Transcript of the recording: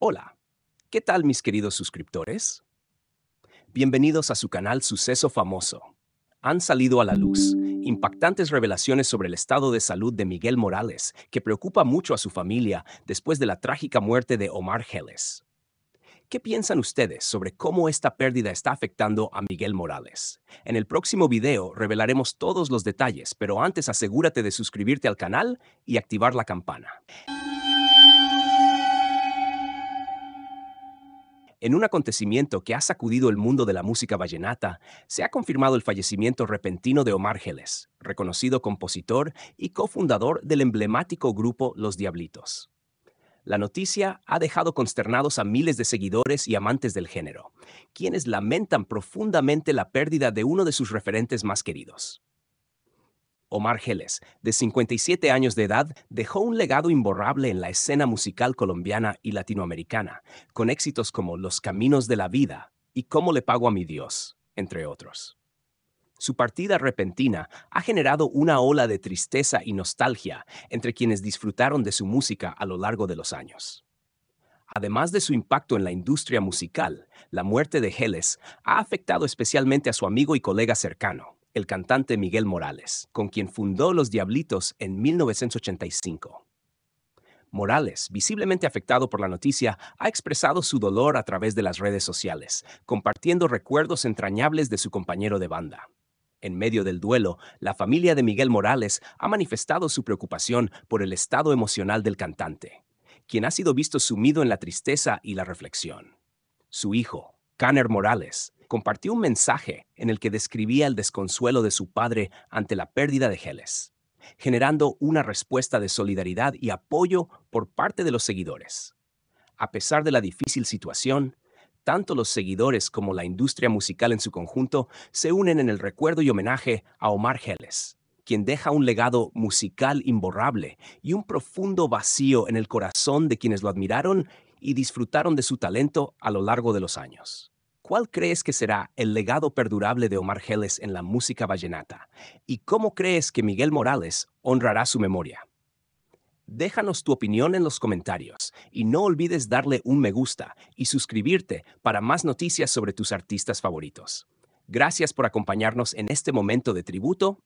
Hola, ¿qué tal mis queridos suscriptores? Bienvenidos a su canal Suceso Famoso. Han salido a la luz impactantes revelaciones sobre el estado de salud de Miguel Morales, que preocupa mucho a su familia después de la trágica muerte de Omar Geles. ¿Qué piensan ustedes sobre cómo esta pérdida está afectando a Miguel Morales? En el próximo video revelaremos todos los detalles, pero antes asegúrate de suscribirte al canal y activar la campana. En un acontecimiento que ha sacudido el mundo de la música vallenata, se ha confirmado el fallecimiento repentino de Omar Geles, reconocido compositor y cofundador del emblemático grupo Los Diablitos. La noticia ha dejado consternados a miles de seguidores y amantes del género, quienes lamentan profundamente la pérdida de uno de sus referentes más queridos. Omar Geles, de 57 años de edad, dejó un legado imborrable en la escena musical colombiana y latinoamericana, con éxitos como Los Caminos de la Vida y Cómo le pago a mi Dios, entre otros. Su partida repentina ha generado una ola de tristeza y nostalgia entre quienes disfrutaron de su música a lo largo de los años. Además de su impacto en la industria musical, la muerte de Geles ha afectado especialmente a su amigo y colega cercano, el cantante Miguel Morales, con quien fundó Los Diablitos en 1985. Morales, visiblemente afectado por la noticia, ha expresado su dolor a través de las redes sociales, compartiendo recuerdos entrañables de su compañero de banda. En medio del duelo, la familia de Miguel Morales ha manifestado su preocupación por el estado emocional del cantante, quien ha sido visto sumido en la tristeza y la reflexión. Su hijo, Canner Morales, compartió un mensaje en el que describía el desconsuelo de su padre ante la pérdida de Geles, generando una respuesta de solidaridad y apoyo por parte de los seguidores. A pesar de la difícil situación, tanto los seguidores como la industria musical en su conjunto se unen en el recuerdo y homenaje a Omar Geles, quien deja un legado musical imborrable y un profundo vacío en el corazón de quienes lo admiraron y disfrutaron de su talento a lo largo de los años. ¿Cuál crees que será el legado perdurable de Omar Geles en la música vallenata? ¿Y cómo crees que Miguel Morales honrará su memoria? Déjanos tu opinión en los comentarios y no olvides darle un me gusta y suscribirte para más noticias sobre tus artistas favoritos. Gracias por acompañarnos en este momento de tributo